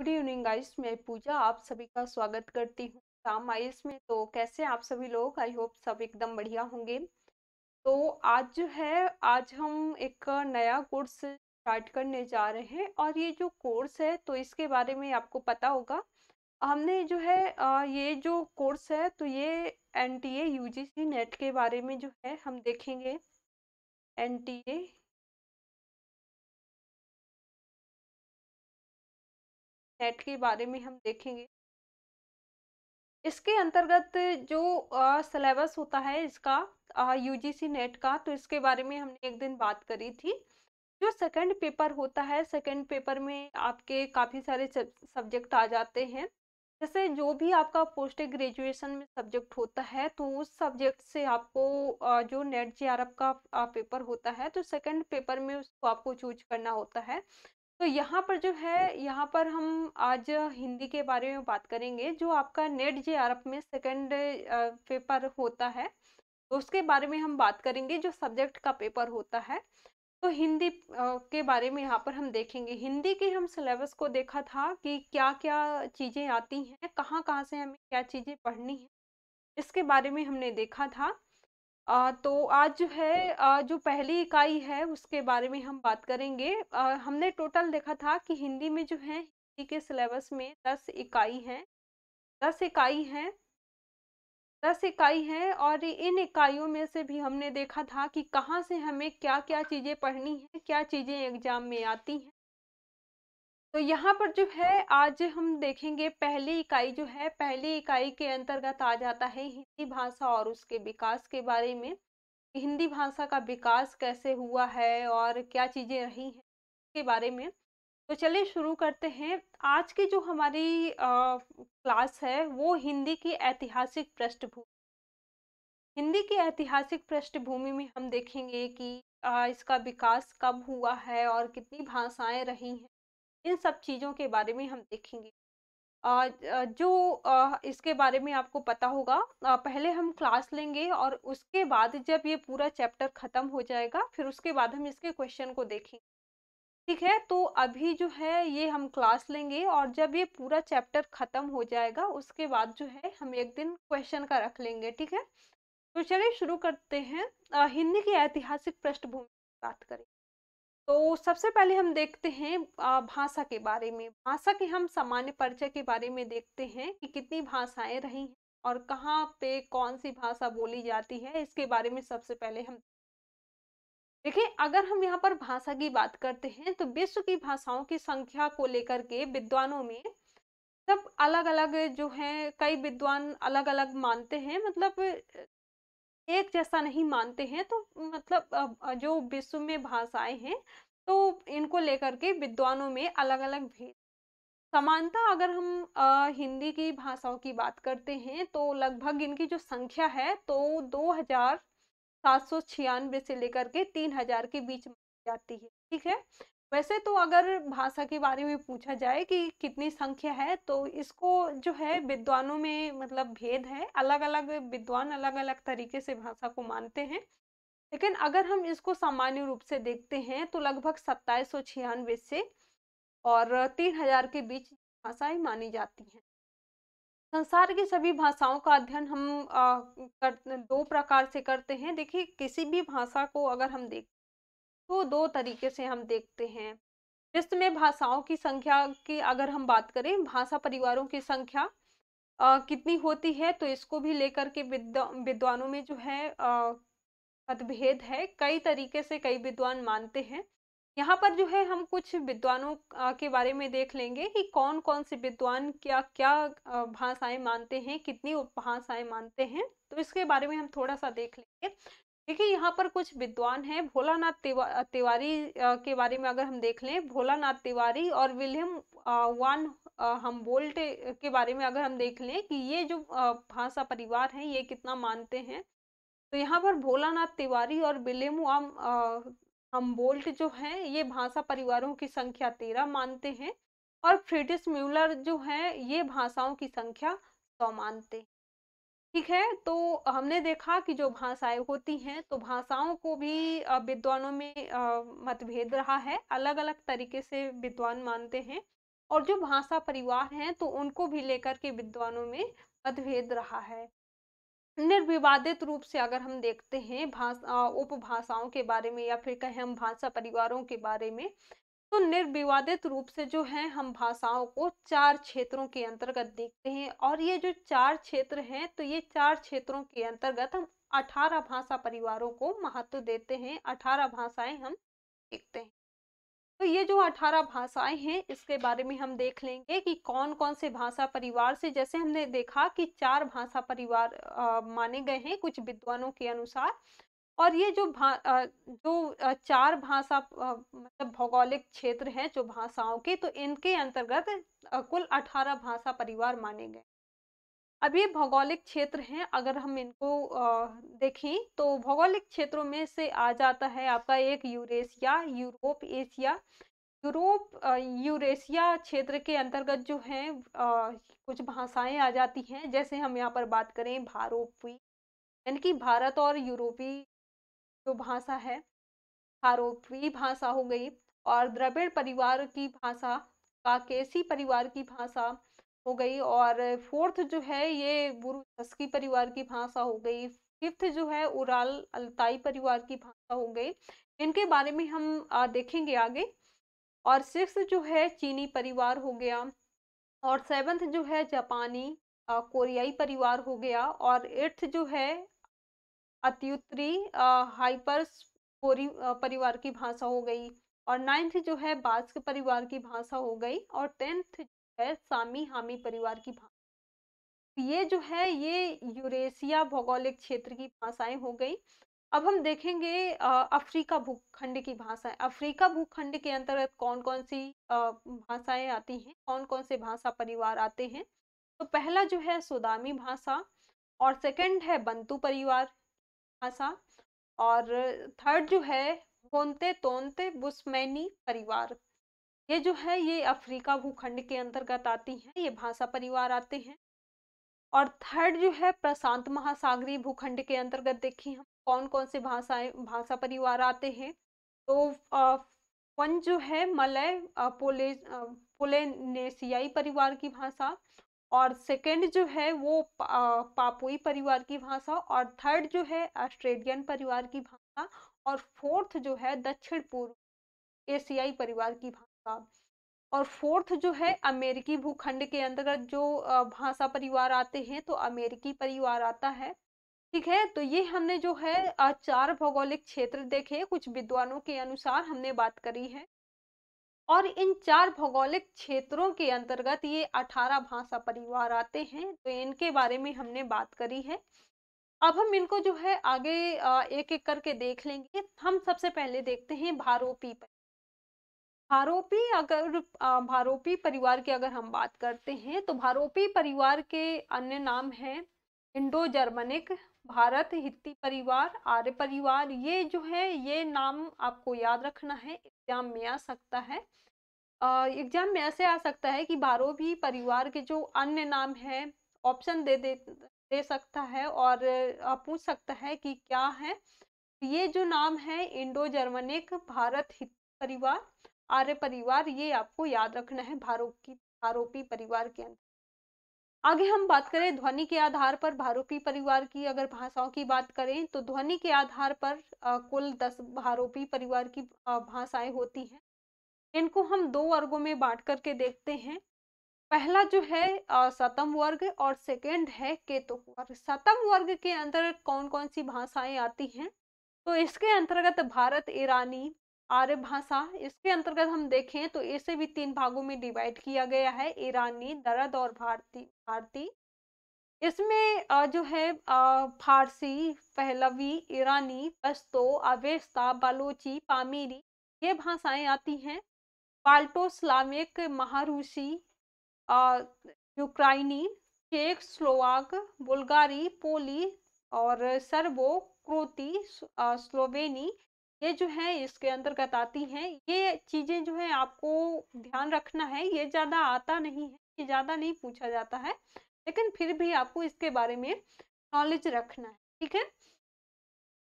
Good evening guys, मैं पूजा, आप सभी का स्वागत करती हूँ शाम आइस में। तो कैसे आप सभी लोग? आई होप सब एकदम बढ़िया होंगे। तो आज जो है, आज हम एक नया कोर्स स्टार्ट करने जा रहे हैं और ये जो कोर्स है तो इसके बारे में आपको पता होगा। हमने जो है ये जो कोर्स है तो ये एन टी ए नेट के बारे में जो है, हम देखेंगे। एन टी ए नेट के बारे में हम देखेंगे। इसके अंतर्गत जो सिलेबस होता है इसका यूजीसी नेट का तो इसके बारे में हमने एक दिन बात करी थी। जो सेकंड पेपर होता है सेकंड पेपर में आपके काफ़ी सारे सब्जेक्ट आ जाते हैं। जैसे जो भी आपका पोस्ट ग्रेजुएशन में सब्जेक्ट होता है तो उस सब्जेक्ट से आपको जो नेट जे का पेपर होता है तो सेकंड पेपर में उसको आपको चूज़ करना होता है। तो यहाँ पर जो है, यहाँ पर हम आज हिंदी के बारे में बात करेंगे, जो आपका नेट जे में सेकंड पेपर होता है। तो उसके बारे में हम बात करेंगे, जो सब्जेक्ट का पेपर होता है। तो हिंदी के बारे में यहाँ पर हम देखेंगे। हिंदी के हम सिलेबस को देखा था कि क्या क्या चीज़ें आती हैं कहाँ कहाँ से हमें क्या चीज़ें पढ़नी है, इसके बारे में हमने देखा था। तो आज जो है जो पहली इकाई है उसके बारे में हम बात करेंगे। हमने टोटल देखा था कि हिंदी में जो है, हिंदी के सिलेबस में दस इकाई हैं। दस इकाई हैं। दस इकाई हैं और इन इकाइयों में से भी हमने देखा था कि कहाँ से हमें क्या क्या चीज़ें पढ़नी है, क्या चीज़ें एग्ज़ाम में आती हैं। तो यहाँ पर जो है आज हम देखेंगे पहली इकाई जो है पहली इकाई के अंतर्गत आ जाता है हिंदी भाषा और उसके विकास के बारे में। हिंदी भाषा का विकास कैसे हुआ है और क्या चीज़ें रही हैं के बारे में। तो चलिए शुरू करते हैं। आज की जो हमारी आ, क्लास है वो हिंदी की ऐतिहासिक पृष्ठभूमि। हिंदी की ऐतिहासिक पृष्ठभूमि में हम देखेंगे कि आ, इसका विकास कब हुआ है और कितनी भाषाएँ रही हैं। इन सब चीज़ों के बारे में हम देखेंगे। जो इसके बारे में आपको पता होगा पहले हम क्लास लेंगे और उसके बाद जब ये पूरा चैप्टर ख़त्म हो जाएगा, फिर उसके बाद हम इसके क्वेश्चन को देखेंगे। ठीक है? तो अभी जो है ये हम क्लास लेंगे और जब ये पूरा चैप्टर ख़त्म हो जाएगा, उसके बाद जो है हम एक दिन क्वेश्चन का रख लेंगे। ठीक है? तो चलिए शुरू करते हैं। हिंदी की ऐतिहासिक पृष्ठभूमि बात करें। तो सबसे पहले हम देखते हैं भाषा के बारे में। भाषा के हम सामान्य परिचय के बारे में देखते हैं कि कितनी भाषाएँ रही हैं और कहाँ पे कौन सी भाषा बोली जाती है, इसके बारे में सबसे पहले हम देखिए, अगर हम यहाँ पर भाषा की बात करते हैं तो विश्व की भाषाओं की संख्या को लेकर के विद्वानों में सब अलग अलग जो है, कई विद्वान अलग अलग मानते हैं। मतलब एक जैसा नहीं मानते हैं तो मतलब जो विश्व में भाषाएँ हैं तो इनको लेकर के विद्वानों में अलग अलग भेद। समानता अगर हम आ, हिंदी की भाषाओं की बात करते हैं तो लगभग इनकी जो संख्या है तो दो हज़ार सात सौ छियानवे से लेकर के तीन हज़ार के बीच जाती है ठीक है? वैसे तो अगर भाषा के बारे में पूछा जाए कि कितनी संख्या है तो इसको जो है विद्वानों में मतलब भेद है। अलग अलग विद्वान अलग अलग तरीके से भाषा को मानते हैं। लेकिन अगर हम इसको सामान्य रूप से देखते हैं तो लगभग सत्ताईस सौ छियानवे से और तीन हज़ार के बीच भाषाएँ मानी जाती हैं। संसार की सभी भाषाओं का अध्ययन हम आ, कर, दो प्रकार से करते हैं। देखिए किसी भी भाषा को अगर हम देख तो दो तरीके से हम देखते हैं। जिसमें भाषाओं की संख्या की अगर हम बात करें भाषा परिवारों की संख्या आ, कितनी होती है तो इसको भी लेकर के विद्वानों में जो है मतभेद है। कई तरीके से कई विद्वान मानते हैं। यहाँ पर जो है हम कुछ विद्वानों के बारे में देख लेंगे कि कौन कौन से विद्वान क्या क्या भाषाएँ मानते हैं कितनी उपभाषाएँ मानते हैं। तो इसके बारे में हम थोड़ा सा देख लेंगे। देखिए यहाँ पर कुछ विद्वान हैं भोलानाथ तिवा, तिवारी के बारे में अगर हम देख लें भोलानाथ तिवारी और विलियम वान हम बोल्ट के बारे में अगर हम देख लें कि ये जो भाषा परिवार हैं ये कितना मानते हैं तो यहाँ पर भोलानाथ तिवारी और विलियम वाम हम बोल्ट जो हैं ये भाषा परिवारों की संख्या तेरह मानते हैं और फ्रिडिस म्यूलर जो है ये भाषाओं की संख्या सौ मानते हैं। ठीक है? तो हमने देखा कि जो भाषाएँ होती हैं तो भाषाओं को भी विद्वानों में मतभेद रहा है। अलग अलग तरीके से विद्वान मानते हैं और जो भाषा परिवार हैं तो उनको भी लेकर के विद्वानों में मतभेद रहा है। निर्विवादित रूप से अगर हम देखते हैं भाषा उपभाषाओं के बारे में या फिर कहें हम भाषा परिवारों के बारे में तो निर्विवादित रूप से जो है हम भाषाओं को चार क्षेत्रों के अंतर्गत देखते हैं और ये जो चार क्षेत्र हैं तो ये चार क्षेत्रों के अंतर्गत हम अठारह भाषा परिवारों को महत्व देते हैं अठारह भाषाएँ हम देखते हैं। तो ये जो अठारह भाषाएँ हैं इसके बारे में हम देख लेंगे कि कौन कौन से भाषा परिवार से जैसे हमने देखा कि चार भाषा परिवार आ, माने गए हैं कुछ विद्वानों के अनुसार और ये जो भा जो चार भाषा मतलब भौगोलिक क्षेत्र हैं जो भाषाओं के तो इनके अंतर्गत कुल अठारह भाषा परिवार माने गए। अब ये भौगोलिक क्षेत्र हैं, अगर हम इनको देखें तो भौगोलिक क्षेत्रों में से आ जाता है आपका एक Eurasia, Europe, Asia. Europe Eurasia क्षेत्र के अंतर्गत जो है कुछ भाषाएँ आ जाती हैं। जैसे हम यहाँ पर बात करें, भारोपी, यानी कि भारत और यूरोपी जो भाषा है भारोपी भाषा हो गई और द्रविड़ परिवार की भाषा काकेसी परिवार की भाषा हो गई और फोर्थ जो है ये बुरुसस्की परिवार की भाषा हो गई। फिफ्थ जो है उराल अलताई परिवार की भाषा हो गई। इनके बारे में हम देखेंगे आगे। और सिक्स जो है चीनी परिवार हो गया और सेवन्थ जो है जापानी कोरियाई परिवार हो गया। और एट्थ जो है अत्युत्तरी हाइपर्स परिवार की भाषा हो गई और नाइन्थ जो है बास्क परिवार की भाषा हो गई और टेंथ है सामी हामी परिवार की भाषा ये जो है ये यूरेशिया भौगोलिक क्षेत्र की भाषाएँ हो गई। अब हम देखेंगे अफ्रीका भूखंड की भाषाएँ। अफ्रीका भूखंड के अंतर्गत कौन कौन सी भाषाएँ आती हैं कौन कौन से भाषा परिवार आते हैं? तो पहला जो है सुदामी भाषा और सेकंड है बंतु परिवार। भाषा और थर्ड जो है होनते तोनते बुस्मैनी परिवार। ये जो है, ये अफ्रीका भूखंड के अंतर्गत आती हैं, ये भाषा परिवार आते हैं। और थर्ड जो है, प्रशांत महासागरीय भूखंड के अंतर्गत देखिए हम कौन कौन से भाषाएँ, भाषा परिवार आते हैं। तो वन जो है, मलय पोले पोलेनेशियाई परिवार की भाषा। और सेकंड जो है वो पापुई परिवार की भाषा और थर्ड जो है ऑस्ट्रेलियन परिवार की भाषा और फोर्थ जो है दक्षिण पूर्व एशियाई परिवार की भाषा। और फोर्थ जो है अमेरिकी भूखंड के अंतर्गत जो भाषा परिवार आते हैं तो अमेरिकी परिवार आता है। ठीक है? तो ये हमने जो है चार भौगोलिक क्षेत्र देखे, कुछ विद्वानों के अनुसार हमने बात करी है। और इन चार भौगोलिक क्षेत्रों के अंतर्गत ये अठारह भाषा परिवार आते हैं तो इनके बारे में हमने बात करी है। अब हम इनको जो है आगे एक एक करके देख लेंगे। हम सबसे पहले देखते हैं भारोपी भारोपी अगर भारोपी परिवार की अगर हम बात करते हैं तो भारोपी परिवार के अन्य नाम हैं इंडो जर्मनिक भारत हित्ती परिवार, आर्य परिवार। ये जो है, ये नाम आपको याद रखना है। एग्ज़ाम में आ सकता है। एग्ज़ाम में ऐसे आ सकता है कि भारोपी परिवार के जो अन्य नाम है, ऑप्शन दे दे दे सकता है और पूछ सकता है कि क्या है। ये जो नाम है, इंडो जर्मनिक भारत हित परिवार, आर्य परिवार, ये आपको याद रखना है भारोपी भारोपी परिवार के अंदर। आगे हम बात करें ध्वनि के आधार पर भारोपी परिवार की अगर भाषाओं की बात करें तो ध्वनि के आधार पर आ, कुल दस भारोपी परिवार की भाषाएँ होती हैं। इनको हम दो वर्गों में बांट करके देखते हैं। पहला जो है सतम वर्ग और सेकंड है केतु वर्ग। सतम वर्ग के अंतर्गत कौन कौन सी भाषाएँ आती हैं? तो इसके अंतर्गत भारत ईरानी आर्य भाषा, इसके अंतर्गत हम देखें तो इसे भी तीन भागों में डिवाइड किया गया है, ईरानी, दरद और भारती भारती। इसमें जो है फारसी, पहलवी, ईरानी, पश्तो अवेस्ता बलोची, पामीरी, ये भाषाएँ आती हैं। बाल्टो स्लामिक महारूसी यूक्राइनी, चेक, स्लोवाक, बुल्गारी, पोली और सर्वो, क्रोती स्लोवेनी ये जो है इसके अंतर्गत आती हैं। ये चीज़ें जो है आपको ध्यान रखना है, ये ज़्यादा आता नहीं है, ये ज़्यादा नहीं पूछा जाता है, लेकिन फिर भी आपको इसके बारे में नॉलेज रखना है, ठीक है?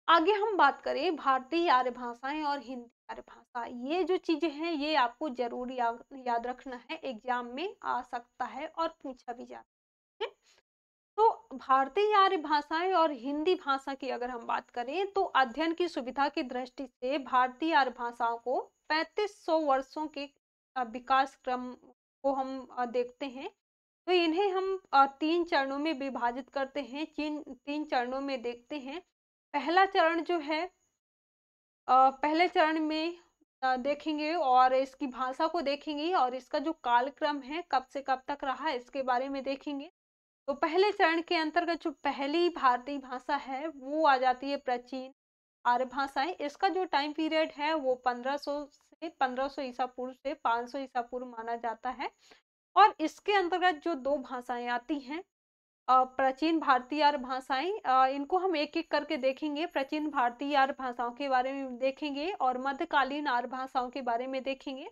आगे हम बात करें भारतीय आर्य भाषाएँ और हिंदी आर्य भाषा। ये जो चीज़ें हैं, ये आपको ज़रूर याद रखना है, एग्ज़ाम में आ सकता है और पूछा भी जाता भारतीय आर्य भाषाएँ और हिंदी भाषा की अगर हम बात करें तो अध्ययन की सुविधा की दृष्टि से भारतीय आर्य भाषाओं को 3500 वर्षों के विकास क्रम को हम देखते हैं। तो इन्हें हम तीन चरणों में विभाजित करते हैं तीन तीन चरणों में देखते हैं। पहला चरण जो है पहले चरण में देखेंगे और इसकी भाषा को देखेंगे और इसका जो कालक्रम है, कब से कब तक रहा इसके बारे में देखेंगे। तो पहले चरण के अंतर्गत जो पहली भारतीय भाषा है, वो आ जाती है प्राचीन आर्य भाषाएँ। इसका जो टाइम पीरियड है, वो 1500 से 1500 ईसा पूर्व से 500 ईसा पूर्व माना जाता है। और इसके अंतर्गत जो दो भाषाएँ आती हैं प्राचीन भारतीय आर्य भाषाएँ इनको हम एक एक करके देखेंगे। प्राचीन भारतीय आर्य भाषाओं के बारे में देखेंगे और मध्यकालीन आर्य भाषाओं के बारे में देखेंगे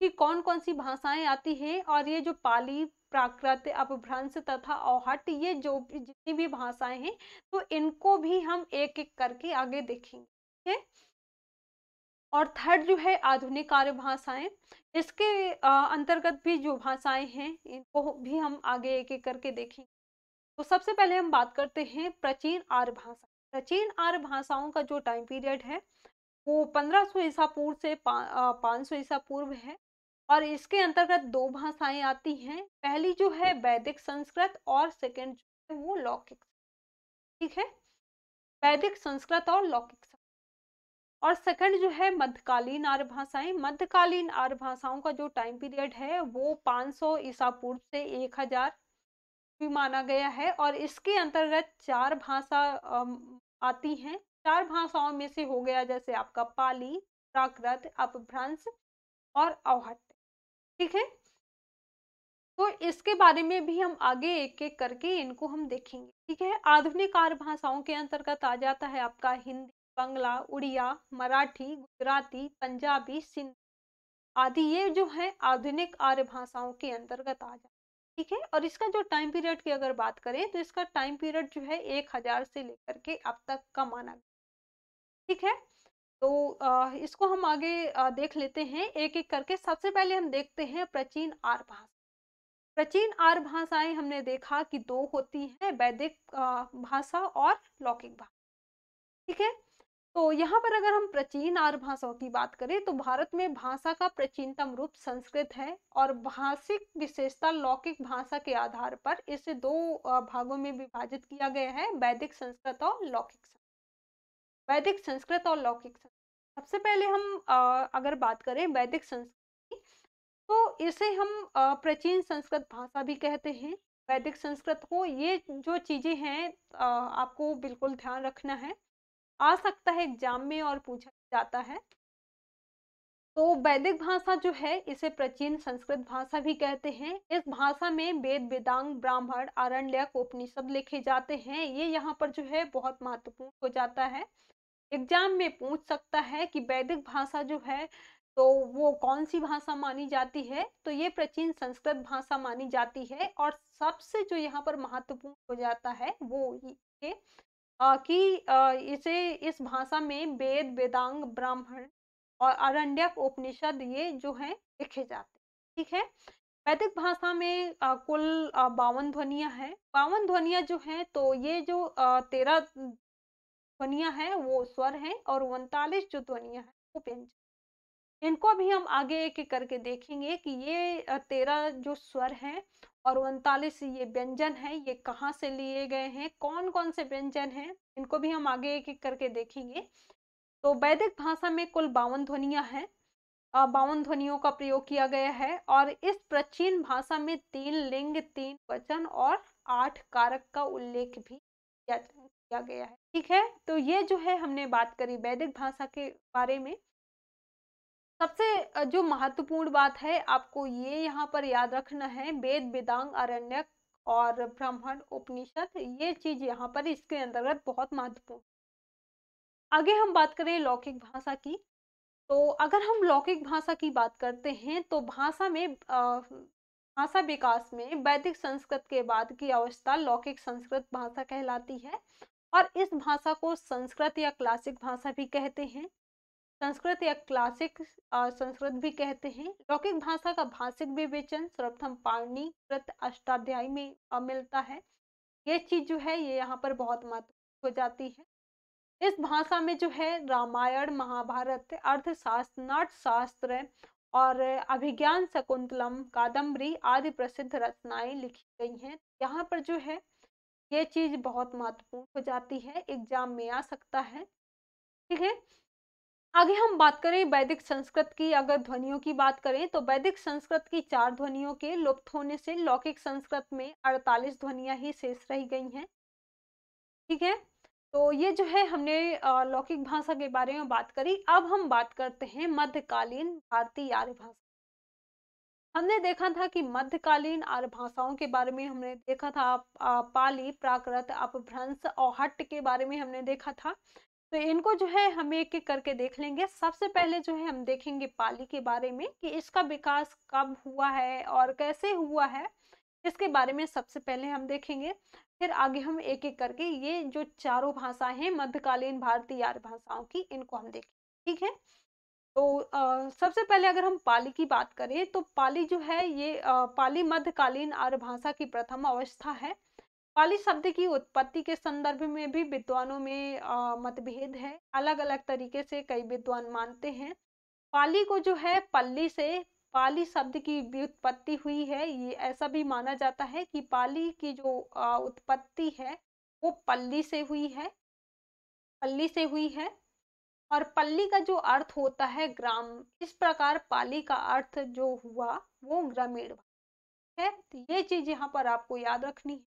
कि कौन कौन सी भाषाएँ आती हैं और ये जो पाली प्राकृत अपभ्रंश तथा औहट, ये जो भी जितनी भी भाषाएँ हैं तो इनको भी हम एक एक करके आगे देखेंगे, ठीक है? और थर्ड जो है, आधुनिक कार्य भाषाएँ, इसके अंतर्गत भी जो भाषाएँ हैं, इनको भी हम आगे एक एक करके देखेंगे। तो सबसे पहले हम बात करते हैं प्राचीन आर्य भाषा। प्राचीन आर्य भाषाओं का जो टाइम पीरियड है, वो 1500 ईसा पूर्व से पाँच सौ ईसा पूर्व है और इसके अंतर्गत दो भाषाएँ आती हैं, पहली जो है वैदिक संस्कृत और सेकंड जो है वो लौकिक ठीक है? वैदिक संस्कृत और लौकिक और सेकंड जो है मध्यकालीन आर्य भाषाएँ। मध्यकालीन आर्य भाषाओं का जो टाइम पीरियड है वो 500 ईसा पूर्व से 1000 भी माना गया है और इसके अंतर्गत चार भाषा आती हैं। चार भाषाओं में से हो गया जैसे आपका पाली, प्राकृत, अपभ्रंश और अवहट ठीक है? तो इसके बारे में भी हम आगे एक एक करके इनको हम देखेंगे, ठीक है? आधुनिक आर्य भाषाओं के अंतर्गत आ जाता है आपका हिंदी, बंगला, उड़िया, मराठी, गुजराती, पंजाबी, सिंधी आदि ये जो है आधुनिक आर्य भाषाओं के अंतर्गत आ जाता ठीक है? और इसका जो टाइम पीरियड की अगर बात करें तो इसका टाइम पीरियड जो है एक हज़ार से लेकर के अब तक का माना गया, ठीक है? तो इसको हम आगे देख लेते हैं। एक एक करके सबसे पहले हम देखते हैं प्राचीन आर भाषा। प्राचीन आर भाषाएँ हमने देखा कि दो होती हैं, वैदिक भाषा और लौकिक भाषा ठीक है? तो यहाँ पर अगर हम प्राचीन आर भाषाओं की बात करें तो भारत में भाषा का प्राचीनतम रूप संस्कृत है और भाषिक विशेषता लौकिक भाषा के आधार पर इसे दो भागों में विभाजित किया गया है, वैदिक संस्कृत और लौकिक संस्कृत। वैदिक संस्कृत और लौकिक संस्कृत। सबसे पहले हम अगर बात करें वैदिक संस्कृत की तो इसे हम प्राचीन संस्कृत भाषा भी कहते हैं। वैदिक संस्कृत को ये जो चीज़ें हैं आपको बिल्कुल ध्यान रखना है। आ सकता है, एग्ज़ाम में और पूछा जाता है। तो वैदिक भाषा जो है, इसे प्राचीन संस्कृत भाषा भी कहते हैं। इस भाषा में वेद, वेदांग, ब्राह्मण, आरण्यक, उपनिषद लिखे जाते हैं। ये यहाँ पर जो है, बहुत महत्वपूर्ण हो जाता है। एग्ज़ाम में पूछ सकता है कि वैदिक भाषा जो है तो वो कौन सी भाषा मानी जाती है? तो ये प्राचीन संस्कृत भाषा मानी जाती है और सबसे जो यहाँ पर महत्वपूर्ण हो जाता है वो ये कि इसे, इस भाषा में वेद, वेदांग, ब्राह्मण और अरण्यक उपनिषद ये जो है लिखे जाते हैं। ठीक है? वैदिक भाषा में कुल बावन ध्वनिया है। बावन ध्वनिया जो है तो ये जो तेरह ध्वनिया है वो स्वर है और उनतालीस जो ध्वनिया है वो व्यंजन इनको भी हम आगे एक एक करके देखेंगे कि ये तेरह जो स्वर हैं और उनतालीस ये व्यंजन है ये कहाँ से लिए गए हैं कौन कौन से व्यंजन हैं इनको भी हम आगे एक एक करके देखेंगे। तो वैदिक भाषा में कुल बावन ध्वनियाँ हैं बावन ध्वनियों का प्रयोग किया गया है और इस प्राचीन भाषा में तीन लिंग तीन वचन और आठ कारक का उल्लेख भी किया, किया गया है। ठीक है? तो ये जो है हमने बात करी वैदिक भाषा के बारे में। सबसे जो महत्वपूर्ण बात है, आपको ये यहाँ पर याद रखना है, वेद, वेदांग, अरण्यक और ब्राह्मण उपनिषद, ये चीज़ यहाँ पर इसके अंतर्गत बहुत महत्वपूर्ण। आगे हम बात करें लौकिक भाषा की। तो अगर हम लौकिक भाषा की बात करते हैं तो भाषा में भाषा विकास में वैदिक संस्कृत के बाद की अवस्था लौकिक संस्कृत भाषा कहलाती है। और इस भाषा को संस्कृत या क्लासिक भाषा भी कहते हैं। संस्कृत या क्लासिक संस्कृत भी कहते हैं। लौकिक भाषा का भाषिक विवेचन सर्वप्रथम पाणिकृत अष्टाध्यायी में मिलता है। ये चीज़ जो है, ये यहाँ पर बहुत महत्वपूर्ण हो जाती है। इस भाषा में जो है, रामायण, महाभारत, अर्थशास्त्र नाट्यशास्त्र और अभिज्ञान शकुंतलम, कादम्बरी आदि प्रसिद्ध रचनाएँ लिखी गई हैं। यहाँ पर जो है ये चीज़ बहुत महत्वपूर्ण हो जाती है, एग्ज़ाम में आ सकता है, ठीक है? आगे हम बात करें वैदिक संस्कृत की, अगर ध्वनियों की बात करें तो वैदिक संस्कृत की चार ध्वनियों के लुप्त होने से लौकिक संस्कृत में 48 ध्वनियाँ ही शेष रह गई हैं, ठीक है? तो ये जो है हमने लौकिक भाषा के बारे में बात करी। अब हम बात करते हैं मध्यकालीन भारतीय आर्य भाषा हमने देखा था कि मध्यकालीन आर्य भाषाओं के बारे में हमने देखा था पाली, प्राकृत, अपभ्रंश और हट्ट के बारे में हमने देखा था। तो इनको जो है हम एक एक करके देख लेंगे। सबसे पहले जो है हम देखेंगे पाली के बारे में कि इसका विकास कब हुआ है और कैसे हुआ है, इसके बारे में सबसे पहले हम देखेंगे। फिर आगे हम एक एक करके ये जो चारों भाषाएँ हैं, मध्यकालीन भारतीय आर्य भाषाओं की, इनको हम देखेंगे। ठीक है? तो आ, सबसे पहले अगर हम पाली की बात करें तो पाली जो है ये आ, पाली मध्यकालीन आर्य भाषा की प्रथम अवस्था है। पाली शब्द की उत्पत्ति के संदर्भ में भी विद्वानों में मतभेद है। अलग अलग तरीके से कई विद्वान मानते हैं। पाली को जो है पल्ली से पाली शब्द की व्युत्पत्ति हुई है। ये ऐसा भी माना जाता है कि पाली की जो उत्पत्ति है वो पल्ली से हुई है। पल्ली से हुई है। और पल्ली का जो अर्थ होता है ग्राम, इस प्रकार पाली का अर्थ जो हुआ, वो ग्रामीण है। ये चीज़ यहाँ पर आपको याद रखनी है।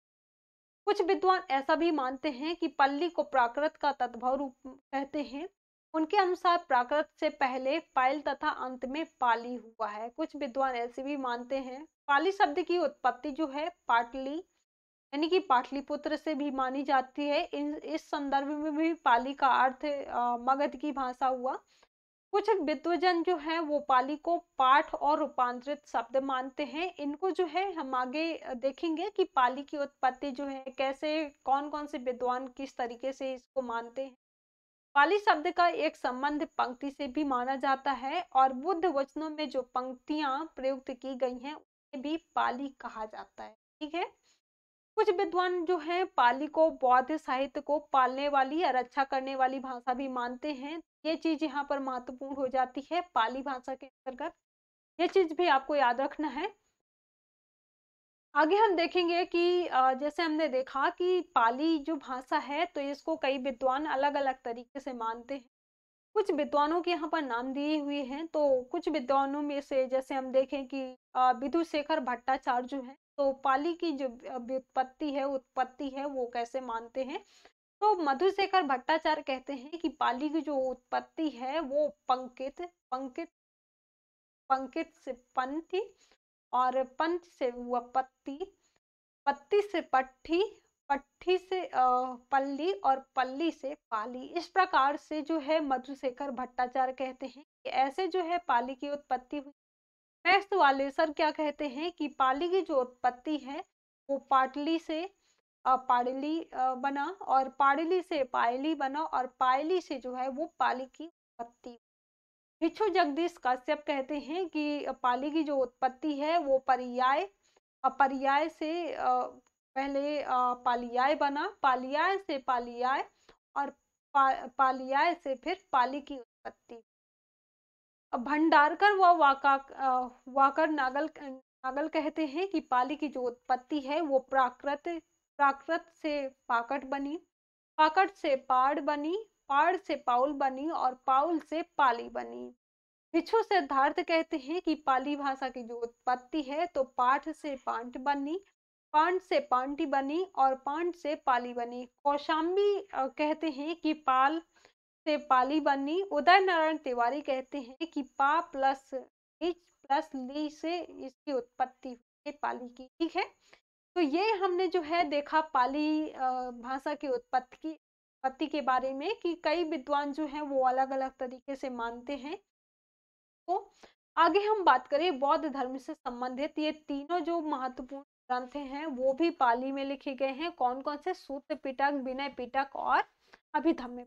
कुछ विद्वान ऐसा भी मानते हैं कि पल्ली को प्राकृत का तत्भव रूप कहते हैं। उनके अनुसार प्राकृत से पहले पायल तथा अंत में पाली हुआ है। कुछ विद्वान ऐसे भी मानते हैं। पाली शब्द की उत्पत्ति जो है, पाटली यानी कि पाटलिपुत्र से भी मानी जाती है। इन, इस संदर्भ में भी पाली का अर्थ मगध की भाषा हुआ। कुछ विद्वजन जो है, वो पाली को पाठ और रूपांतरित शब्द मानते हैं। इनको जो है, हम आगे देखेंगे कि पाली की उत्पत्ति जो है, कैसे कौन कौन से विद्वान किस तरीके से इसको मानते हैं। पाली शब्द का एक संबंध पंक्ति से भी माना जाता है और बुद्ध वचनों में जो पंक्तियाँ प्रयुक्त की गई हैं, उन्हें भी पाली कहा जाता है। ठीक है? कुछ विद्वान जो हैं, पाली को, बौद्ध साहित्य को पालने वाली या रक्षा करने वाली भाषा भी मानते हैं। ये चीज़ यहाँ पर महत्वपूर्ण हो जाती है पाली भाषा के अंतर्गत। ये चीज़ भी आपको याद रखना है। आगे हम देखेंगे कि जैसे हमने देखा कि पाली जो भाषा है तो इसको कई विद्वान अलग अलग तरीके से मानते हैं। कुछ विद्वानों के यहाँ पर नाम दिए हुए हैं तो कुछ विद्वानों में से जैसे हम देखें कि विधु शेखर भट्टाचार्य जो है तो पाली की जो व्युत्पत्ति है, उत्पत्ति है, वो कैसे मानते हैं? तो मधुशेखर भट्टाचार्य कहते हैं कि पाली की जो उत्पत्ति है, वो पंकित पंकित पंकित से पंथी और पंथ से हुआ पत्ती पत्ती से पट्टी पट्टी से पल्ली और पल्ली से पाली। इस प्रकार से जो है मधुशेखर भट्टाचार्य कहते हैं कि ऐसे जो है पाली की उत्पत्ति हुई नेक्स्ट वाले सर क्या कहते हैं कि पाली की जो उत्पत्ति है वो पाटली से पाड़ली बना और पाड़ली से पायली बना और पायली से जो है वो पाली की उत्पत्ति। भिक्षु जगदीश कश्यप कहते हैं कि पाली की जो उत्पत्ति है वो पर्याय पर्याय से पहले पालियाय बना पालियाय से पालियाय और पा, पालियाय से फिर पाली की उत्पत्ति। भंडारकर व वाका वाकर नागल नागल कहते हैं कि पाली की जो उत्पत्ति है, वो प्राकृत प्राकृत से पाकट बनी, पाकट से पाड़ बनी, पाड़ से पाउल बनी और पाउल से पाली बनी। भिक्षु सिद्धार्थ कहते हैं कि पाली भाषा की जो उत्पत्ति है तो पाठ से पांट बनी पांड से पांटी बनी और पांड से पाली बनी। कौशाम्बी कहते हैं कि पाल से पाली बनी। उदय नारायण तिवारी कहते हैं कि पा प्लस प्लस ली से इसकी उत्पत्ति पाली की। ठीक है? तो ये हमने जो है देखा पाली भाषा की उत्पत्ति की, उत्पत्ति के बारे में कि कई विद्वान जो हैं वो अलग अलग तरीके से मानते हैं। तो आगे हम बात करें बौद्ध धर्म से संबंधित। ये तीनों जो महत्वपूर्ण ग्रंथ हैं वो भी पाली में लिखे गए हैं। कौन कौन से? सूत्र, पिटक, विनय पिटक और अभिधम्य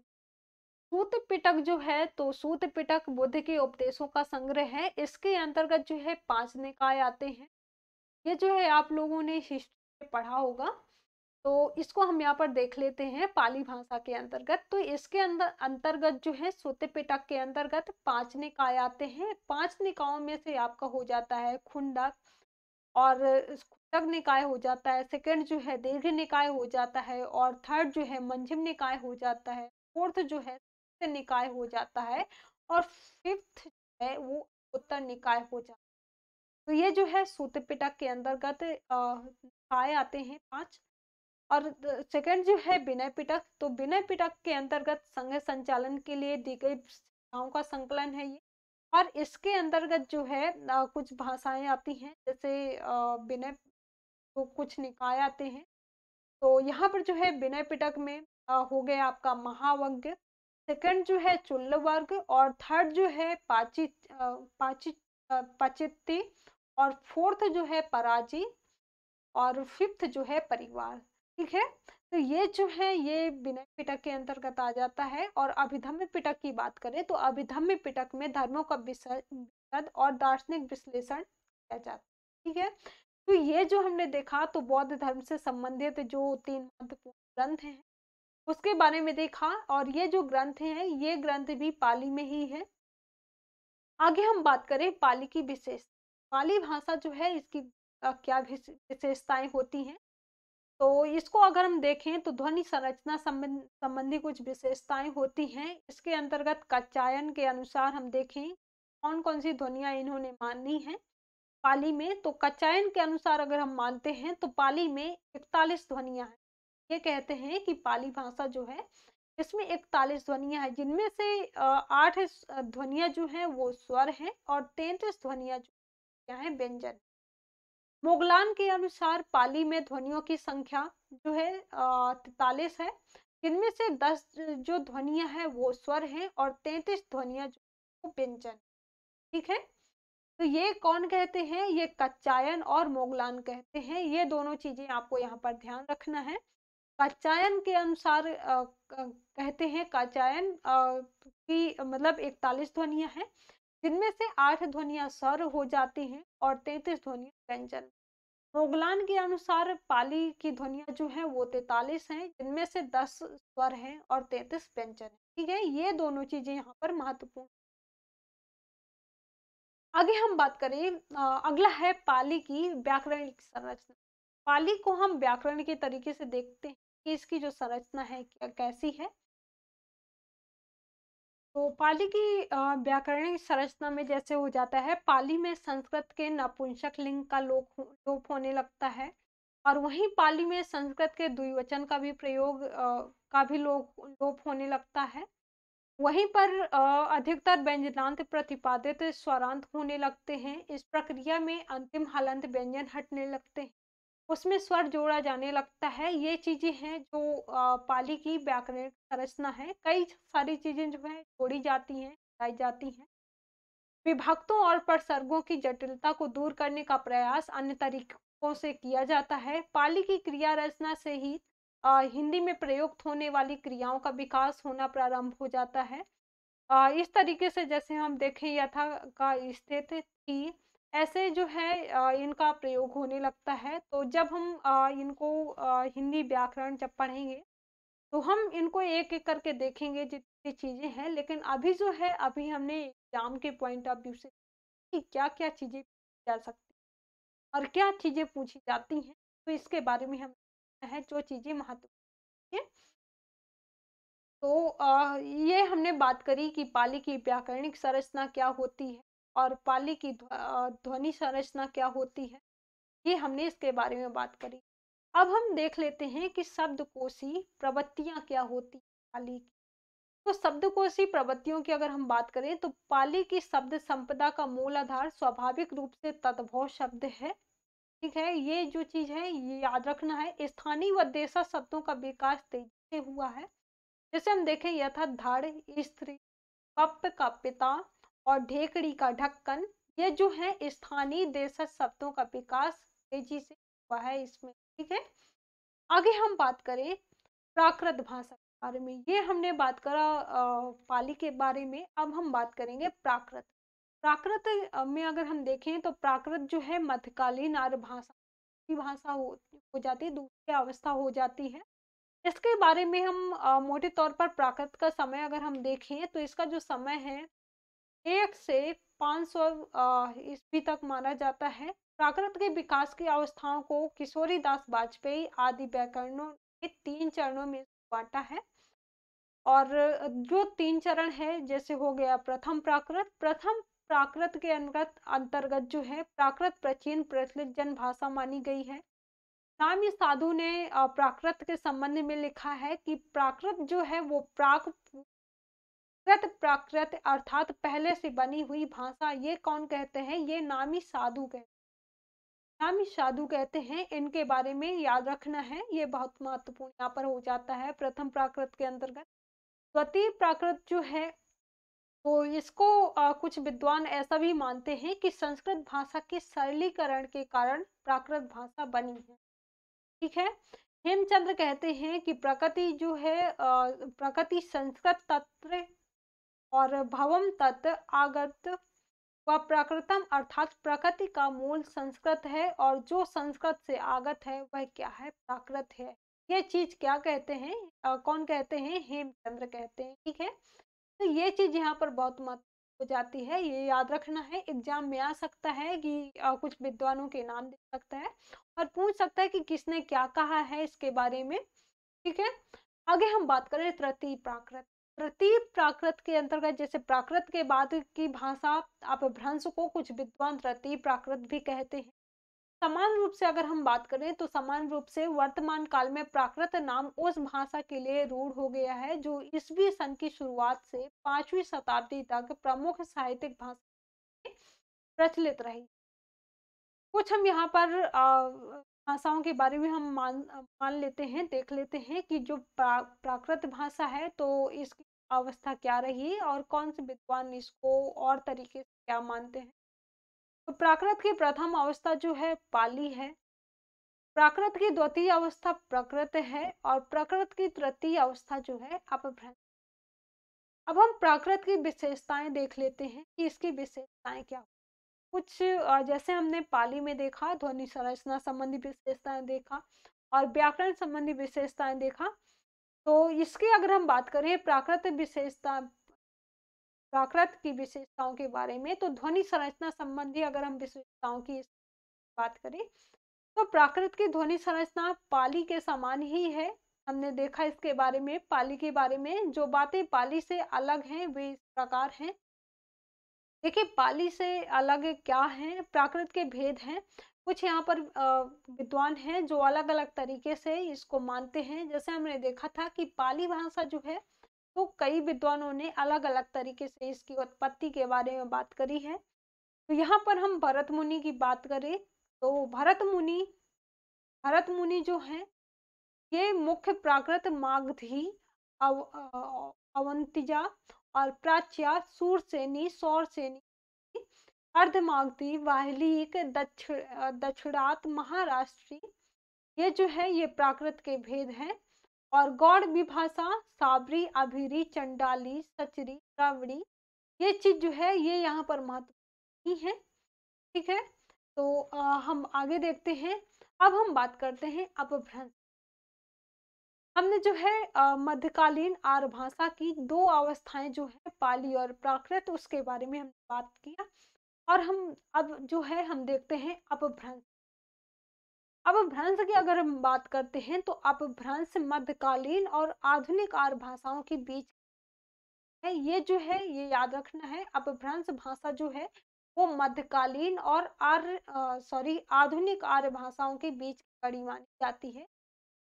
सूत पिटक जो है तो सूत पिटक बुद्ध के उपदेशों का संग्रह है। इसके अंतर्गत जो है, पाँच निकाय आते हैं। ये जो है, आप लोगों ने हिस्ट्री में पढ़ा होगा। तो इसको हम यहाँ पर देख लेते हैं, पाली भाषा के अंतर्गत। तो इसके अंदर अंतर्गत जो है सूत पिटक के अंतर्गत पाँच निकाय आते हैं। पाँच निकायों में से आपका हो जाता है खुंडक और खुंडक निकाय हो जाता है, सेकंड जो है, दीर्घ निकाय हो जाता है और थर्ड जो है, मंझिम निकाय हो जाता है, फोर्थ जो है निकाय हो जाता है और फिफ्थ है वो उत्तर निकाय हो जाता है। तो ये जो है सूत पिटक के अंतर्गत निकाय आते हैं पाँच। और सेकंड जो है विनय पिटक तो विनय पिटक के अंतर्गत संघ संचालन के लिए दी गई भाषाओं का संकलन है ये। और इसके अंतर्गत जो है आ, कुछ भाषाएँ आती हैं जैसे विनय तो कुछ निकाय आते हैं। तो यहाँ पर जो है विनय पिटक में आ, हो गया आपका महावज्ञ सेकंड जो है चुल्ल वर्ग और थर्ड जो है पाचित पाचित पाचित्ती और फोर्थ जो है पराजी और फिफ्थ जो है परिवार। ठीक है? तो ये जो है, ये विनय पिटक के अंतर्गत आ जाता है और अभिधम्य पिटक की बात करें तो अभिधम्य पिटक में धर्मों का विशद और दार्शनिक विश्लेषण किया जाता है। ठीक है? तो ये जो हमने देखा तो बौद्ध धर्म से संबंधित जो तीन महत्वपूर्ण ग्रंथ हैं उसके बारे में देखा और ये जो ग्रंथ हैं, ये ग्रंथ भी पाली में ही है। आगे हम बात करें पाली की विशेष, पाली भाषा जो है इसकी क्या विशेषताएँ होती हैं? तो इसको अगर हम देखें तो ध्वनि संरचना संबंधी कुछ विशेषताएँ होती हैं। इसके अंतर्गत कच्चायन के अनुसार हम देखें कौन कौन सी ध्वनिया इन्होंने माननी है पाली में। तो कच्चायन के अनुसार अगर हम मानते हैं तो पाली में इकतालीस ध्वनिया ये कहते हैं कि पाली भाषा जो है, इसमें इकतालीस ध्वनिया है, जिनमें से आठ ध्वनिया जो है वो स्वर हैं और तैतीस ध्वनिया जो क्या है, व्यंजन मुगलान के अनुसार पाली में ध्वनियों की संख्या जो है तैतालीस है, जिनमें से दस जो ध्वनिया है वो स्वर हैं और तैतीस ध्वनिया जो व्यंजन ठीक है? तो ये कौन कहते हैं? ये कच्चायन और मोगलान कहते हैं। ये दोनों चीज़ें आपको यहाँ पर ध्यान रखना है। काचायन के अनुसार कहते हैं काचायन की मतलब इकतालीस ध्वनिया हैं, जिनमें से आठ ध्वनिया स्वर हो जाती हैं और तैतीस ध्वनिया व्यंजन। मोगलान के अनुसार पाली की ध्वनिया जो है वो तैतालीस हैं, जिनमें से दस स्वर हैं और तैतीस व्यंजन है। ठीक है, ये दोनों चीज़ें यहाँ पर महत्वपूर्ण आगे हम बात करें अगला है पाली की व्याकरणिक संरचना। पाली को हम व्याकरण के तरीके से देखते हैं। इसकी जो संरचना है क्या, कैसी है? तो पाली की व्याकरणिक संरचना में जैसे हो जाता है, पाली में संस्कृत के नपुंसक लिंग का लोप लोप होने लगता है और वहीं पाली में संस्कृत के द्विवचन का भी प्रयोग का भी लोप लोप होने लगता है। वहीं पर अधिकतर व्यंजनांत प्रतिपादित स्वरांत होने लगते हैं। इस प्रक्रिया में अंतिम हलंत व्यंजन हटने लगते हैं। उसमें स्वर जोड़ा जाने लगता है। ये चीज़ें हैं जो पाली की व्याकरण संरचना है। कई सारी चीज़ें जो है जोड़ी जाती हैं लाई जाती हैं। विभक्तों और प्रसर्गों की जटिलता को दूर करने का प्रयास अन्य तरीकों से किया जाता है। पाली की क्रिया रचना से ही आ, हिंदी में प्रयुक्त होने वाली क्रियाओं का विकास होना प्रारंभ हो जाता है। आ, इस तरीके से जैसे हम देखें यथा का स्थित थी ऐसे जो है इनका प्रयोग होने लगता है। तो जब हम इनको हिंदी व्याकरण जब पढ़ेंगे तो हम इनको एक एक करके देखेंगे जितनी चीज़ें हैं। लेकिन अभी जो है अभी हमने एग्ज़ाम के पॉइंट ऑफ़ व्यू से क्या क्या चीज़ें जा सकती और क्या चीज़ें पूछी जाती हैं तो इसके बारे में हम है जो चीज़ें महत्वपूर्ण है। तो आ, ये हमने बात करी कि पाली की व्याकरणिक संरचना क्या होती है और पाली की ध्वनि संरचना क्या होती है, ये हमने इसके बारे में बात करी। अब हम देख लेते हैं कि शब्दकोशी प्रवृत्तियाँ क्या होती पाली की। तो शब्दकोशी प्रवृत्तियों की अगर हम बात करें तो पाली की शब्द संपदा का मूल आधार स्वाभाविक रूप से तद्भव शब्द है। ठीक है, ये जो चीज़ है, ये याद रखना है स्थानीय व देशा शब्दों का विकास तेज़ी से हुआ है। जैसे हम देखें, यथा धड़, स्त्री पप का पिता और ढेकड़ी का ढक्कन। ये जो है स्थानीय देशज शब्दों का विकास तेज़ी से हुआ है इसमें ठीक है? आगे हम बात करें प्राकृत भाषा के बारे में। ये हमने बात करा पाली के बारे में। अब हम बात करेंगे प्राकृत। प्राकृत में अगर हम देखें तो प्राकृत जो है मध्यकालीन आर्य भाषा की भाषा हो, हो जाती है दूसरी अवस्था हो जाती है। इसके बारे में हम आ, मोटे तौर पर प्राकृत का समय अगर हम देखें तो इसका जो समय है एक से 500 सौ ईस्वी तक माना जाता है। प्राकृत के विकास की अवस्थाओं को किशोरी दास वाजपेयी आदि व्याकरणों ने तीन चरणों में बांटा है। और जो तीन चरण है, जैसे हो गया प्रथम प्राकृत प्रथम प्राकृत के अंतर्गत अंतर्गत जो है, प्राकृत प्राचीन प्रचलित जन भाषा मानी गई है। नामी साधु ने प्राकृत के संबंध में लिखा है कि प्राकृत जो है, वो प्राक प्राकृत अर्थात पहले से बनी हुई भाषा ये कौन कहते हैं? ये नामी साधु कहते हैं नामी साधु कहते हैं। इनके बारे में याद रखना है। ये बहुत महत्वपूर्ण यहाँ पर हो जाता है प्रथम प्राकृत के अंतर्गत। द्वितीय प्राकृत जो है तो इसको आ, कुछ विद्वान ऐसा भी मानते हैं कि संस्कृत भाषा के सरलीकरण के कारण प्राकृत भाषा बनी है। ठीक है? हेमचंद्र कहते हैं कि प्रकृति जो है प्रकृति संस्कृत तत्व और भवम तत्व आगत व प्रकृतम अर्थात प्रकृति का मूल संस्कृत है और जो संस्कृत से आगत है वह क्या है? प्राकृत है। ये चीज़ क्या कहते हैं? कौन कहते हैं? हेमचंद्र कहते हैं ठीक है? तो ये चीज़ यहाँ पर बहुत महत्व हो जाती है ये याद रखना है। एग्ज़ाम में आ सकता है कि आ, कुछ विद्वानों के नाम दे सकता है और पूछ सकता है कि किसने क्या कहा है इसके बारे में ठीक है? आगे हम बात करें तृतीय प्राकृत तृतीय प्राकृत के अंतर्गत जैसे प्राकृत के बाद की भाषा अपभ्रंश को कुछ विद्वान तृतीय प्राकृत भी कहते हैं। समान रूप से अगर हम बात करें तो समान रूप से वर्तमान काल में प्राकृत नाम उस भाषा के लिए रूढ़ हो गया है जो ईसवी सन की शुरुआत से पांचवी शताब्दी तक प्रमुख साहित्यिक भाषा प्रचलित रही। कुछ हम यहाँ पर भाषाओं के बारे में हम मान मान लेते हैं देख लेते हैं कि जो प्रा, प्राकृत भाषा है तो इसकी अवस्था क्या रही और कौन से विद्वान इसको और तरीके से क्या मानते हैं? तो प्राकृत की प्रथम अवस्था जो है, पाली है। प्राकृत की द्वितीय अवस्था प्रकृत है और प्रकृत की तृतीय अवस्था जो है, अपभ्रंश। अब हम प्राकृत की विशेषताएँ देख लेते हैं कि इसकी विशेषताएँ क्या कुछ जैसे हमने पाली में देखा, ध्वनि संरचना संबंधी विशेषताएँ देखा और व्याकरण संबंधी विशेषताएँ देखा तो इसकी अगर हम बात करें प्राकृत विशेषता, प्राकृत की विशेषताओं के बारे में तो ध्वनि संरचना संबंधी अगर हम विशेषताओं की बात करें तो प्राकृत की ध्वनि संरचना पाली के समान ही है। हमने देखा इसके बारे में, पाली के बारे में, जो बातें पाली से अलग हैं, वे इस प्रकार हैं। देखिए पाली से अलग क्या है प्राकृत के भेद हैं। कुछ यहाँ पर विद्वान हैं जो अलग अलग तरीके से इसको मानते हैं। जैसे हमने देखा था कि पाली भाषा जो है तो कई विद्वानों ने अलग अलग तरीके से इसकी उत्पत्ति के बारे में बात करी है। तो यहाँ पर हम भरत मुनि की बात करें तो भरत मुनि भरत मुनि जो है ये मुख्य प्राकृत मागधी अव, अवंतिजा और प्राच्या सूरसेनी सौरसेनी अर्धमागधी वाहलिक दक्षिण दक्षिणात महाराष्ट्री। ये जो है ये प्राकृत के भेद हैं। और गौड़ विभाषा साबरी अभिरी चंडाली सचरी रावड़ी ये चीज़ जो है ये यहाँ पर महत्व है। ठीक है? तो आ, हम आगे देखते हैं। अब हम बात करते हैं अपभ्रंश हमने जो है मध्यकालीन आर्य भाषा की दो अवस्थाएँ जो है, पाली और प्राकृत, उसके बारे में हम बात किया। और हम अब जो है, हम देखते हैं अपभ्रंश। अब भ्रंश की अगर हम बात करते हैं तो अपभ्रंश मध्यकालीन और आधुनिक आर्य भाषाओं के बीच है। ये जो है, ये याद रखना है, अपभ्रंश भाषा जो है, वो मध्यकालीन और आर्य सॉरी, आधुनिक आर्य भाषाओं के बीच कड़ी मानी जाती है।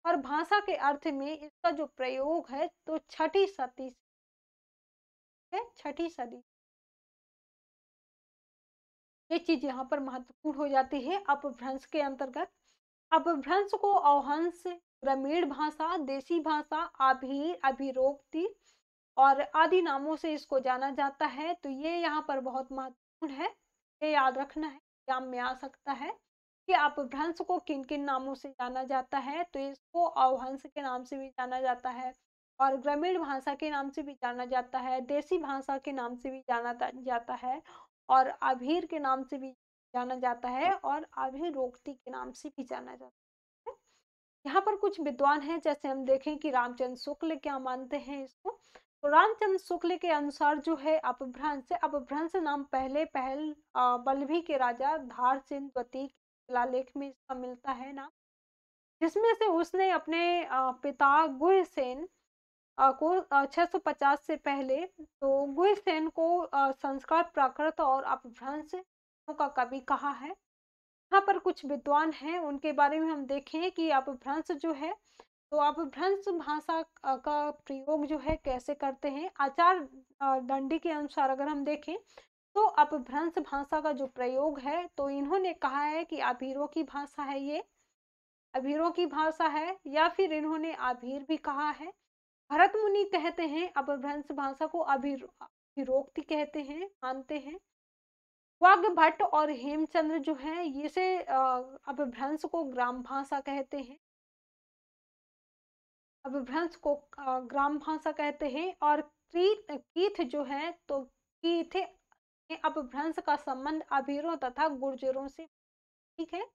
और भाषा के अर्थ में इसका जो प्रयोग है तो छठी सदी है, छठी सदी। ये चीज़ यहाँ पर महत्वपूर्ण हो जाती है अपभ्रंश के अंतर्गत। अपभ्रंश को अवहंस, ग्रामीण भाषा, देसी भाषा आभीर अभिरोक्ति और आदि नामों से इसको जाना जाता है। तो ये यहाँ पर बहुत महत्वपूर्ण है, ये याद रखना है एग्ज़ाम में आ सकता है। कि अपभ्रंश को किन किन नामों से जाना जाता है? तो इसको अवहंस के नाम से भी जाना जाता है और ग्रामीण भाषा के नाम से भी जाना जाता है, देसी भाषा के नाम से भी जाना जाता है और अभीर के नाम से भी जाना जाता है और अभिरोक्ति के नाम से भी जाना जाता है। यहाँ पर कुछ विद्वान हैं, जैसे हम देखें कि रामचंद्र शुक्ल क्या मानते हैं इसको? तो रामचंद्र शुक्ल के अनुसार जो है अपभ्रंश अपभ्रंश नाम पहले पहल बल्लभी के राजा धार सिंह द्वती शिलालेख में इसका मिलता है नाम जिसमें से उसने अपने पिता गुहसेन को 650 से पहले तो गुहसेन को संस्कार प्राकृत और अपभ्रंश का कवि कहा है। यहाँ पर कुछ विद्वान हैं, उनके बारे में हम देखें कि अपभ्रंश जो है तो अपभ्रंश भाषा का प्रयोग जो है कैसे करते हैं। आचार दंडी के अनुसार अगर हम देखें तो अपभ्रंश भाषा का जो प्रयोग है तो इन्होंने कहा है कि अभीरों की भाषा है ये। अभीरों की भाषा है या फिर इन्होंने अभीर भी कहा है? भरत मुनि कहते हैं अपभ्रंश भाषा को अभिरोक्ति कहते हैं, मानते हैं। वाग्य भट्ट और हेमचंद्र जो है ये से अपभ्रंश को ग्राम भाषा कहते हैं। अपभ्रंश को ग्राम भाषा कहते हैं और कीथ जो है तो कीथ अपभ्रंश का संबंध अभीरों तथा गुर्जरों से ठीक है।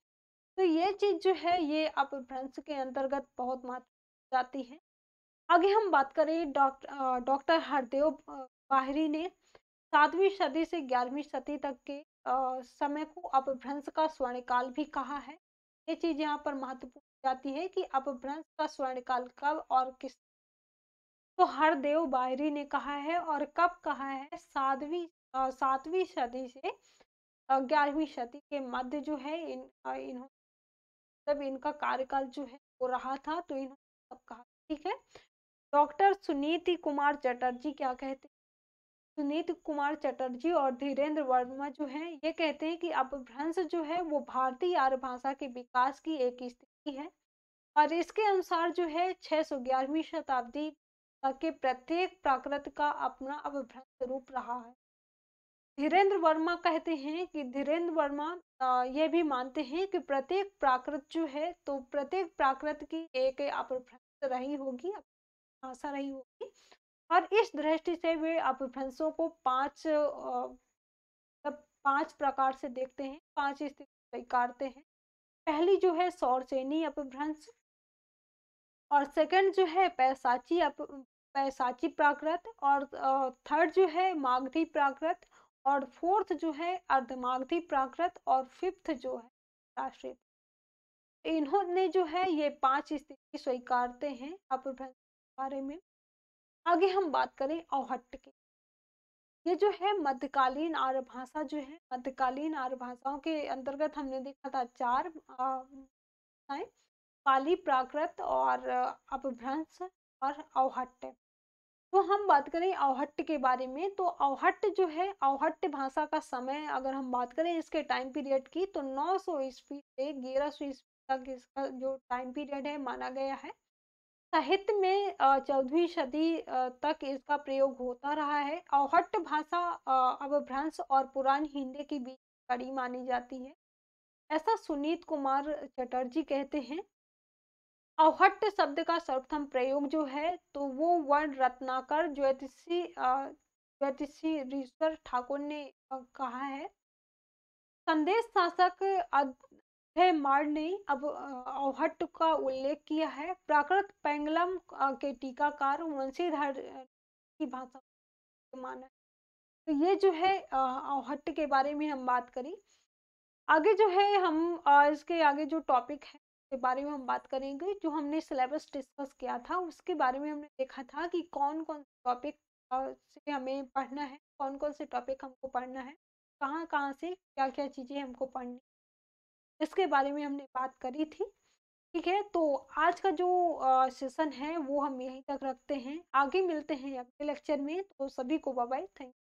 तो ये चीज़ जो है, ये अपभ्रंश के अंतर्गत बहुत महत्व जाती है। आगे हम बात करें डॉक्टर डॉक्टर हरदेव बाहरी ने सातवीं सदी से ग्यारहवीं सदी तक के समय को अपभ्रंश का स्वर्णकाल भी कहा है। ये चीज़ यहाँ पर महत्वपूर्ण जाती है कि अपभ्रंश का स्वर्णकाल कब और किस तो हरदेव बाहरी ने कहा है और कब कहा है? सातवीं सातवीं सदी से ग्यारहवीं सदी के मध्य जो है इन इन्होंने जब इनका कार्यकाल जो है वो रहा था तो इन्होंने सब कहा, ठीक है? डॉक्टर सुनीति कुमार चटर्जी क्या कहते हैं? सुनीत कुमार चटर्जी और धीरेन्द्र वर्मा जो है, ये कहते हैं कि अपभ्रंश जो है वो भारतीय आर्य भाषा के विकास की एक स्थिति है और इसके अनुसार जो है छह सौ ग्यारहवीं शताब्दी के प्रत्येक प्राकृत का अपना अपभ्रंश रूप रहा है। धीरेन्द्र वर्मा कहते हैं कि धीरेन्द्र वर्मा ये भी मानते हैं कि प्रत्येक प्राकृत जो है तो प्रत्येक प्राकृत की एक अपभ्रंश रही होगी, आशा रही होगी। और इस दृष्टि से वे अपभ्रंशों को पाँच मतलब पाँच प्रकार से देखते हैं, पाँच स्थिति स्वीकारते हैं। पहली जो है सौरसेनी अपभ्रंश और सेकंड जो है, पैसाची अप, पैसाची प्राकृत और थर्ड जो है, मागधी प्राकृत। और फोर्थ जो है, अर्धमागधी प्राकृत और फिफ्थ जो है राष्ट्रीय इन्होंने जो है, ये पाँच स्थिति स्वीकारते हैं अपभ्रंश बारे में। आगे हम बात करें औहट्ट की। ये जो है, मध्यकालीन आर्य भाषा जो है, मध्यकालीन आर्य भाषाओं के अंतर्गत हमने देखा था चार पाली प्राकृत और अपभ्रंश और औहट्ट तो हम बात करें अवहट्ट के बारे में तो अवहट्ट जो है, अवहट्ट भाषा का समय अगर हम बात करें इसके टाइम पीरियड की तो 900 ईस्वी से 1100 ईस्वी तक इसका जो टाइम पीरियड है माना गया है। साहित्य में चौदहवीं सदी तक इसका प्रयोग होता रहा है। अवहट्ट भाषा अवभ्रंश और पुरानी हिंदी के बीच कड़ी मानी जाती है। ऐसा सुनीत कुमार चटर्जी कहते हैं औहट्ट शब्द का सर्वप्रथम प्रयोग जो है तो वो वर्ण रत्नाकर ज्योतिषी ज्योतिषी ऋषर ठाकुर ने कहा है। संदेश शासक मार ने अब औहट का उल्लेख किया है। प्राकृत पेंगलम के टीकाकार वंशीधर की भाषा माना। तो ये जो है औहट के बारे में हम बात करी। आगे जो है हम इसके आगे जो टॉपिक है के बारे में हम बात करेंगे। जो हमने सिलेबस डिस्कस किया था, उसके बारे में हमने देखा था कि कौन कौन से टॉपिक से हमें पढ़ना है कौन कौन से टॉपिक हमको पढ़ना है, कहाँ कहाँ से क्या क्या चीज़ें हमको पढ़नी इसके बारे में हमने बात करी थी। ठीक है तो आज का जो सेशन है, वो हम यहीं तक रखते हैं। आगे मिलते हैं अगले लेक्चर में तो सभी को बाय थैंक